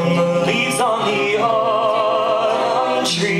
The leaves on the autumn tree